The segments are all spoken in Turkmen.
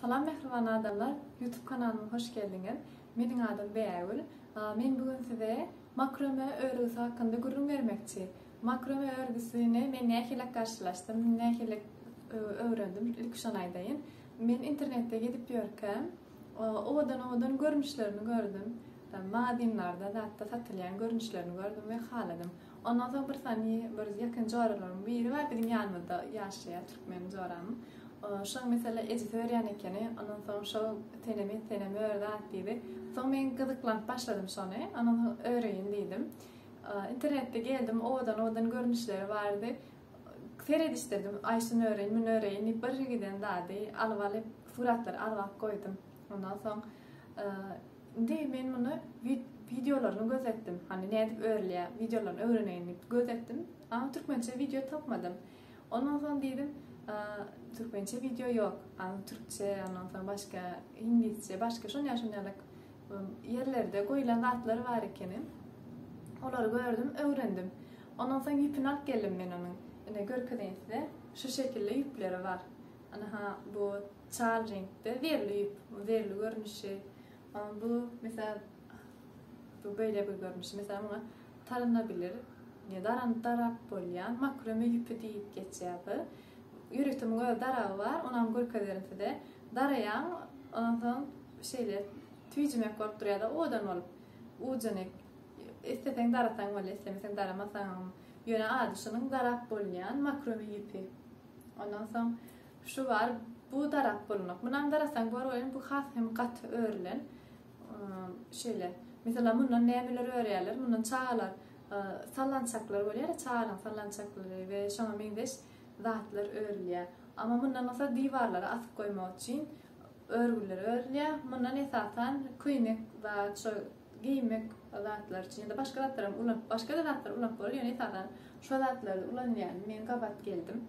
Salam mähriban adamlar YouTube kanalyma hoş geldiňiz. Meniň adym Beägül. Men bu gün size makrome örgüsi hakynda gürrüň bermekçi. Makrome örgüsini men nähili garşylaşdym, nähili öwrendim, ilki şony aýdaýyn. Men internetde gezip ýörkäm, owadan-owadan görnüşlerini gördüm. Magazynlarda, zatda satylýan görnüşlerini gördüm we haladym. Ondan soň bir sany bir ýakyn joralaryň biri bar, biziň ýanymyzda ýaşaýar türkmen joram. Şoň meselem ejesi örýän ekeni, ondan soň şol Tenemet Tenem ör zat diýdi. Soň men gyzyklanyp başladym şony, ondan soň öreýin diýdim. Internetde geldim, owadan-owadan görnüşleri bardy. Seredişdirdim, aý şuny öreýin, muny öreýin diýip birgiden zady alyp-alyp, suratlary alyp-alyp goýdum. Ondan soň Indi men muny wideolaryny göz etdim, hany nädip örülýä, wideolaryny öwreneýin diýip göz etdim, a türkmençe wideo tapmadym. Ondan soň diýdim, türkmençe wideo ýok, a türkçe, ondan soň başga iňlisçe, başga şonýa şonýalyk ýerlerde goýlan zatlar bar ekeni. Olary gördüm, öwrendim. Ondan soň ýüpüni alyp geldim men onuň. Ine görkezeýin size. Şu şekilli ýüpleri bar. Ynha, bu çal reňkde berli ýüp, bu berli görnüşi. Bu, meselem, bu beýle bir görnüşi. Meselem, muňa taryna bilir, ýa daranyp darap bolýan makrome ýüpi diýip geçýär bu. Ýöritimiň öz daragy bar, onam görkezerin size. Daraýaň, ondan soň şeýle tüýjümek bolup durýar-da, owadan bolup, ujuny isleseň darasaň bolýar, islemeseň daramasaňam. Ýöne ady şunuň darap bolýan makrome ýüpi. Ondan soň şu bar, bu darap bolmak. Munaň garasaň görgäýiň bu has hem gaty örülen. Şeýle. Meselem mundan nämeler örýärler? Mundan çagalar sallançaklar bolýar, çagalaryň sallançaklary we şoňa meňzeş zatlar örülýär. Amma mundan bolsa diwarlara asyp goýmak üçin örgüler örülýär. Mundan esasan köýnek we geýmek zatlary üçin ýa-da başga zatlar hem ulanyp, başga-da zatlar ulanyp bolar, ýöne esasan şo zatlary ulanýan. Men gabat geldim.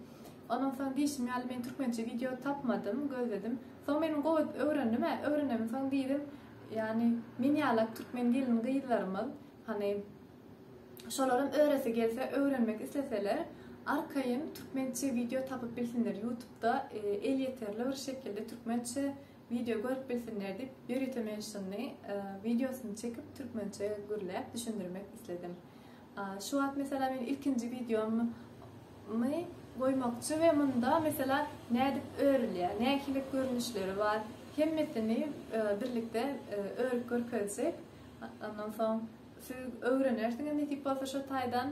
Ondan soň diýşim ýaly men türkmençe wideo tapmadym, gözledim. Soň meniň gowy öwrendim-ä, öwrenemden soň diýdim, ýagny men ýalak türkmen gelin-gyzlarymyz, hany şolaram öresi gelse, öwrenmek isleseler, arkaýyn türkmençe wideo tapyp bilsinler. Ýutubda elýeterli bir şekilde türkmençe Wideo görüp bilsinler diýip ýörite men şuny wideosyny çekip türkmençe gürläp düşündirmek isledim. Şu wagt mesela men ilkinji wideomy goýmakçy we munda mesela nädip örülýär, nähili görnüşleri bar hemmesini birlikde örüp görkezjek. Ondan soň siz öwrenersiňiz nesip bolsa şo taýdan.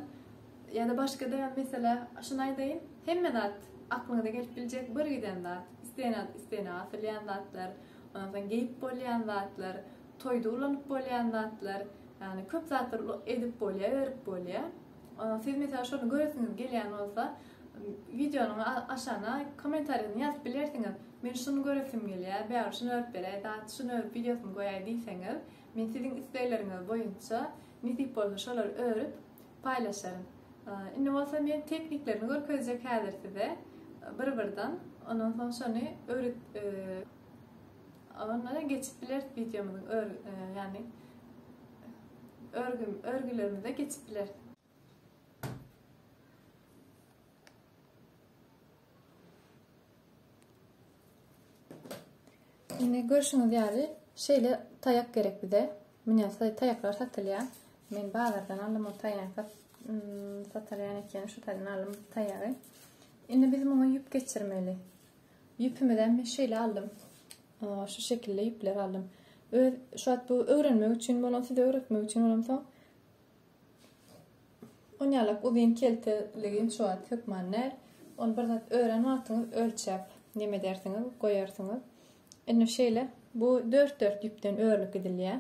Ýa-da başga däl meselä şuny aýdaýyn, hemme zat aklyňyza gelip biljek bir giden zat, isleýän adam isleýän asylýan zatlar, ondan soň geýip bolýan zatlar, toýda ulanyp bolýan zatlar, ýagny köp zatlar edip bolýar, berip bolýar. Ondan siz meselä şony göresiňiz gelýän bolsa, wideonyň aşagyna kommentariýany ýazyp bilersiňiz. Men şuny göresim gelýär, bärde şuny örüp beräý, daty şuny örüp wideosyny goýaý diýseňiz, men siziň islegleriňiz boýunça nesip bolsa şolary örüp Paýlaşaryn. Indi bolsa men tekniklerini görkezjek häzir size bir birden. Ondan soň şony öwret Ondan geçip bileris wideomyzyň ör ýagny örgüm örgülerimize geçip bileris. Indi görşüňiz ýaly şeýle taýak gerek bize. Mine taýaklar satylýar. Men bazardan aldym o taýagy. Hmm, satalýan eken şu taýdan aldym taýagy. Indi biz muňa ýüp geçirmeli. Ýüpümi hem şeýle aldym. Şu şekilde ýüpler aldym. Öz şu wagt bu öwrenmek üçin bolan size öwretmek üçin bolan soň On ýalak uzyn kelteligi şu wagt hökman däl. Ony bir zat ören wagtyňyz ölçäp neme edersiňiz, goýarsyňyz. Indi şeýle, bu dört-dört ýüpden örülip gidilýär.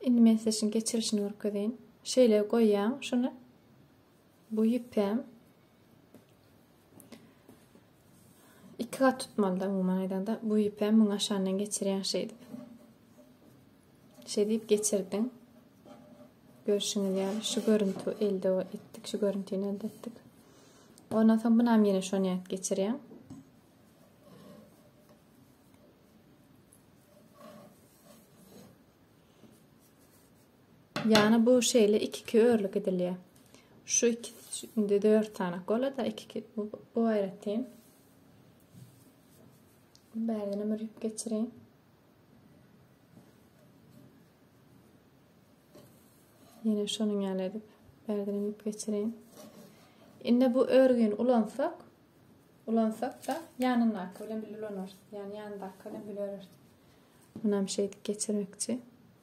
Indi men size şuny geçirişini görkezeýin. Şeýle goýýaň şuny. Bu ýüpem. Iki kat tutmalyda umuman aýdanda bu ipe müň aşandan geçirýän şeýdip. Şeýdip geçirdim. Görüşüňiz ýaly şu görüntü elde etdik, şu görüntüni elde etdik. Ondan soň bu nam ýene şony ýat geçirýän. Ýagny bu şeýle ikiki örli gidilýär. Şu ikisi indi dört sanak bolada ikiki bu aýratyn. Bärden hem ýüp geçiriň. Ýene şonuň ýaly edip bärden hem ýüp geçiriň. Indi bu örgüni ulansak, ulansak da ýanyndaky bilen bir ulanarys. Ýani ýandaky bilen bir öreriz. Munam şeýdip geçirmekçi.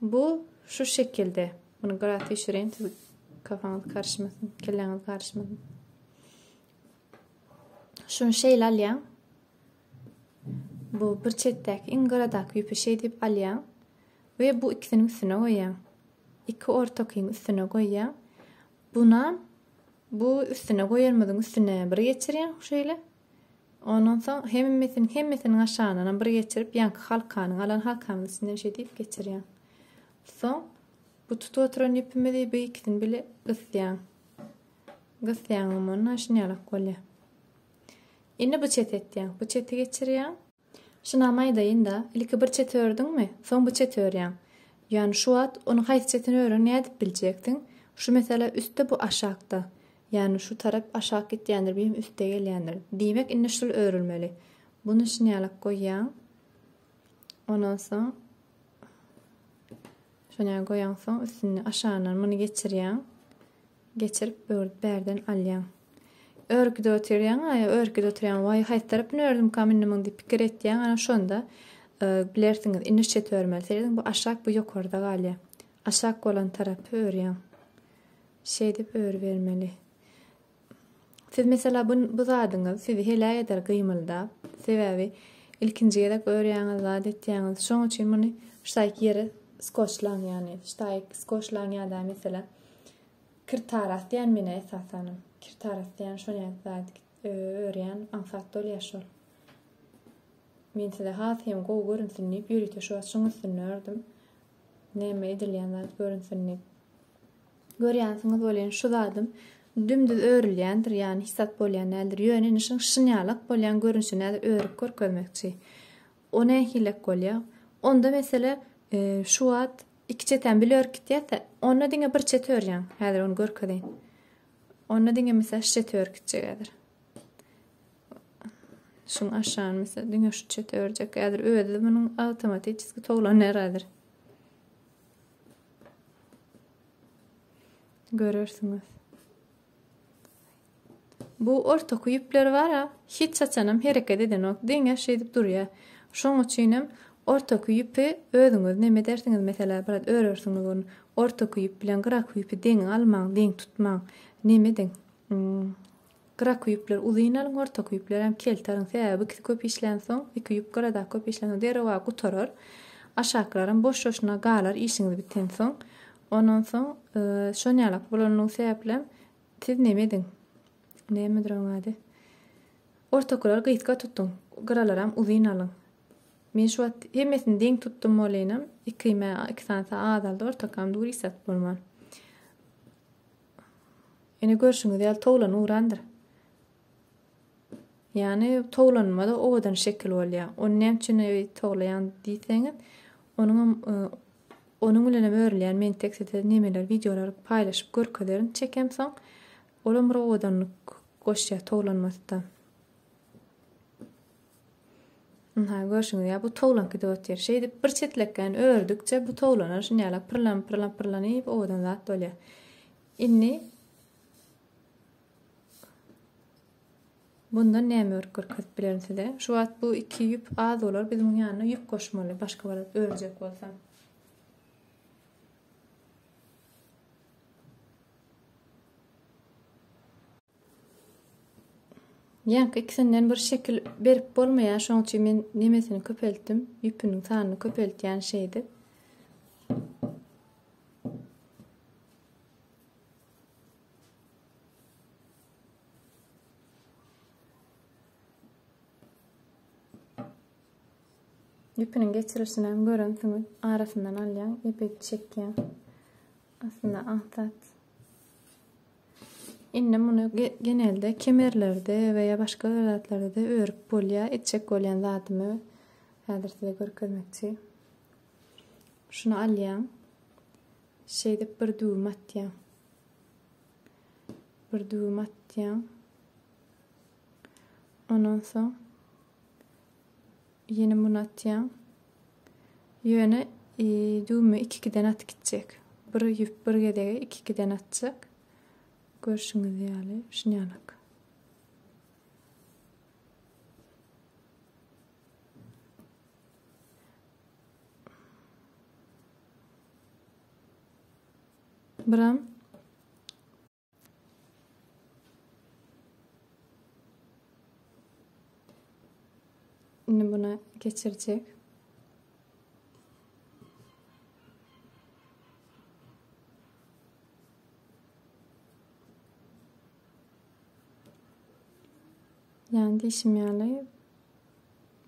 Bu şu şekilde. Muny gyrat düşüreýin, siz kafaňyz garşymasyn, kelläňiz garşymasyn. Şuny şeýle alýaň. Bu bir çetdäki iň gyradaky ýüpi şeýdip alýaň we bu ikisiniň üstüne goýýaň. Iki ortakyň üstüne goýýaň. Bunam bu üstüne goýanymyzyň üstüne bir geçirýäň şeýle. Ondan soň hemmesini hemmesiniň aşagyndanam bir geçirip ýaňky halkanyň alan halkamyň içinden şeýdip geçirýäň. Soň bu tutup oturan ýüpimizi bu ikisini bile gysýaň. Gysýaň umuman şunýalak bolýar. Indi bu çet etýäň. Bu çeti geçirýäň. Şunam aýdaýyn-da, ilki bir çeti ördüňmi, soň bu çeti örýäň. Ýöne şu wagt onuň haýsy çetini öreni nädip biljekdiň? Şu mesele üstde, bu aşakda. Ýöne şu tarap aşak gitýändir, bu hem üste gelýändir. Diýmek, indi şul örülmeli. Buny şinýalak goýýaň. Ondan soň şonýa goýaňsoň üstüni aşagyndan muny geçirýäň. Geçirip ördüp bärden alýaň. Örküde otyrýaň aýa örküde otyrýaň waý haýsy tarapyny ördümkam indi muny diýip pikir etýäň ana şonda bilersiňiz indi çet örmeli seredin bu aşak bu ýokarda galýa aşak bolan tarapy örýäň şeýdip öribermeli siz mesela bu bu zadyňyz sizi heläk eder gymyldap sebäbi ilkinji gezek örýäňiz zat etýäňiz şoň üçin muny ştaýk ýere skoçlaň ýagny ştaýk skoçlaň ýa-da mesela Kirtaras diýen menä esasanam. Kirtaras diýen şo nädip zat örýän aňsat dol ýa şol. Men size has hem gowy görünsin diýip ýörite şo şuň üstünde ördüm. Näme edilýän zat görünsin diýip. Görýänsiňiz welin şu zadym dümdüz örülýändir ýani hiç zat bolýan däldir. Ýöne indi şuň şinýalak bolýan görünşine örüp görkezmekçi. O nähilek bolýa? Onda mesele e, şu wagt Iki çetem bile örüp gitýärse, onda diňe bir çet örýäň. Häzir ony görkezeýin. Onda diňe misal şu çeti örüp gitjek häzir. Şuň aşagyny misal diňe şu çeti örjek. Häzir özi munuň awtomatiçeski toglanýar häzir. Görersiňiz. Bu ortaky ýüpler bar-a, hiç haçanam hereket edenok, diňe şeýdip durýar. Şoň üçinem ortaky ýüpi özüňiz neme edersiňiz, meselä, biraz örersiňiz ony. Ortaky ýüp bilen gyraky ýüpi deň almaň, deň tutmaň. Neme ediň, gyraky ýüpleri uzyn alyň, ortaky ýüplerem kelte alyň. Sebäbi ikisi köp işlänsoň, iki ýüp gyrada köp işlänsoň derrew-a gutarar. Aşakylaram boş-boşuna galar işiňiz bitensoň. Ondan soň, şonýalak bolanlygy sebäplem Siz neme ediň? Nämedir onuň ady? Ortakylary gysga tutuň, gyralaram uzyn alyň. Men şu wagt hemmesini deň tutdum boleýinam, ikime iki sansa azaldy, ortakam dur isat bolman. Ine görşüňiz ýaly towlan urandyr. Ýagny towlanmada owadan şekil bolýar. Ony näme üçin towlaýaň diýseňiz, onuň hem onuň bilen hem örülýän men tek size nemeler wideolar paýlaşyp görkezerin çekem soň. Ol hem bir owadanlyk goşýar towlanmasdan. Ynha, görşüňiz ýa bu towlan gidip otyr. Şeýdip bir çetlekden ördükçe bu towlanar şuny ýala pyrlan pyrlan pyrlanyp owadan zat bolýar. Indi Bundan näme örüp görkezip bilerin size. Şu wagt bu iki ýüp az bolar. Biz muň ýanyna ýüp goşmaly. Başga bir örjek bolsam. Ýaňky ikisinden bir şekil berip bolmaýar. Şoň üçin men nemesini köpeltdim. Ýüpüniň sanyny köpeltýän şeýdip. Ýüpüniň geçirilişini görensiňiz, arasyndan alýan, ýepek çekýän. Aslynda aňsat. Indi muny genelde kemerlerde we ýa başga zatlarda örüp bolýar. Etjek bolýan zadymy häzir size görkezmekçi. Şunu alýan. Şeýdip bir düwüm atýaň. Bir düwüm atýaň. Ondan soň ýene muny atýaň. Ýöne e, düwümi iki-ikiden atyp gitjek. Bir ýüp bir gezege iki-ikiden atjak. Görşüňiz ýaly, şunýalak. Biram. Şimdi buna geçirecek. Ýany diýşim ýaly,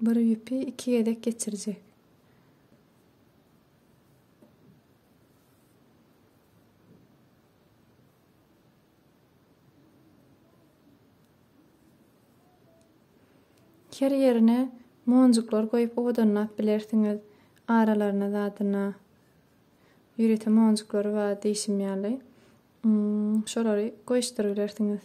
bir ýüpi iki gezek geçirjek. Her ýerine monjuklar goýup owadanlap bilersiňiz, aralaryna zadyna. Ýörite monjuklary bar diýşim ýaly. Şolary goýuşdyryp bilersiňiz.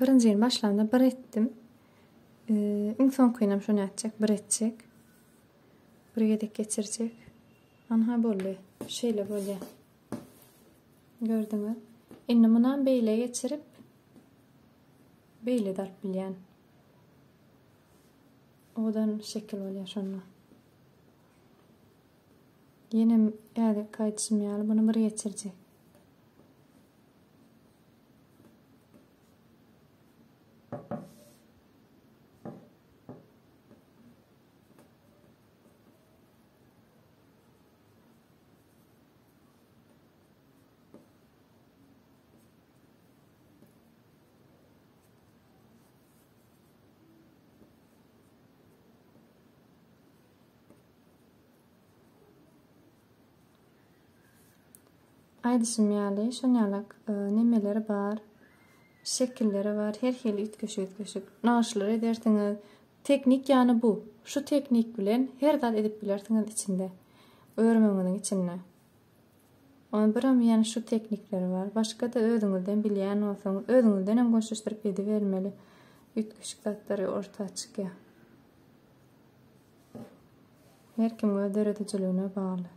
Birinji ýyl başlanda bir etdim. Ee, iň soňky ýylam şony etjek, bir etjek. Bir gezek geçirjek. Anha boldy. Şeýle bolýa. Gördüňiz? Indi munam beýle geçirip beýle-de alyp bilýän. Odan şekil bolýar şonda. Ýene ädi gaýdyşym ýaly bunu bir geçirjek. Aýdyşym ýaly, şonýalak e, nemeleri bar, şekilleri bar, her hili üýtgeşik-üýtgeşik nagyşlar edersiňiz. Teknik ýany bu. Şu teknik bilen her zat edip bilersiňiz içinde. Örmegiňiziň içinde. Ony birem ýene şu teknikleri bar. Başga-da özüňizden bilýän bolsaňyz, özüňizden hem görşeşdirip edibermeli. Üýtgeşik zatlar orta çykýar. Her kim öz döredijiligine bagly.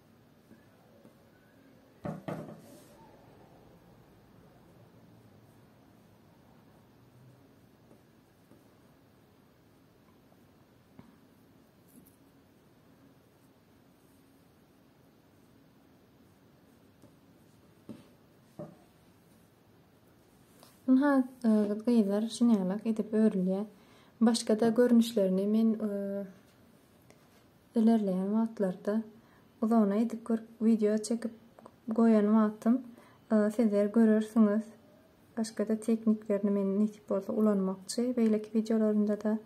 Ynha e, gyzlar şunyalak edip örülýär. Başga-da görnüşlerini men e, Ilerleýän wagtlarda uzagyna edip görüp wideo çekip goýan wagtym sizler görersiňiz. Başgada tekniklerini men nesip bolsa ulanmakçy beýleki wideolarymdada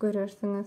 görersiňiz.